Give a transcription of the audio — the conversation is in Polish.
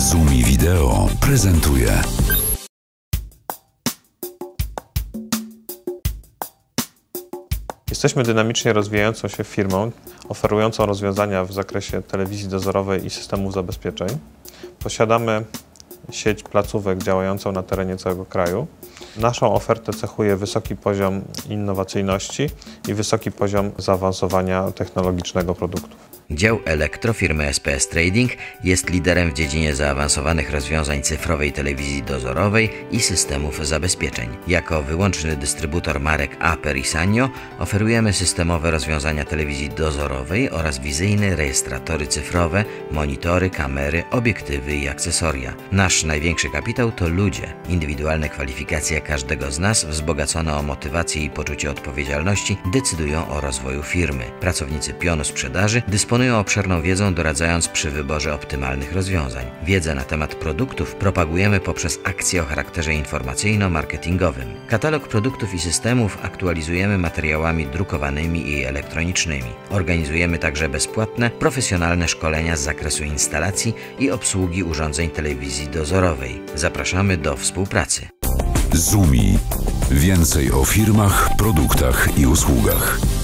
Zumi Wideo prezentuje. Jesteśmy dynamicznie rozwijającą się firmą, oferującą rozwiązania w zakresie telewizji dozorowej i systemów zabezpieczeń. Posiadamy sieć placówek działającą na terenie całego kraju. Naszą ofertę cechuje wysoki poziom innowacyjności i wysoki poziom zaawansowania technologicznego produktów. Dział Elektro firmy SPS Trading jest liderem w dziedzinie zaawansowanych rozwiązań cyfrowej telewizji dozorowej i systemów zabezpieczeń. Jako wyłączny dystrybutor marek Aper i Sanyo oferujemy systemowe rozwiązania telewizji dozorowej oraz wizyjne rejestratory cyfrowe, monitory, kamery, obiektywy i akcesoria. Nasz największy kapitał to ludzie. Indywidualne kwalifikacje każdego z nas wzbogacone o motywację i poczucie odpowiedzialności decydują o rozwoju firmy. Pracownicy pionu sprzedaży dysponują dysponują obszerną wiedzą, doradzając przy wyborze optymalnych rozwiązań. Wiedzę na temat produktów propagujemy poprzez akcje o charakterze informacyjno-marketingowym. Katalog produktów i systemów aktualizujemy materiałami drukowanymi i elektronicznymi. Organizujemy także bezpłatne, profesjonalne szkolenia z zakresu instalacji i obsługi urządzeń telewizji dozorowej. Zapraszamy do współpracy. Zumi. Więcej o firmach, produktach i usługach.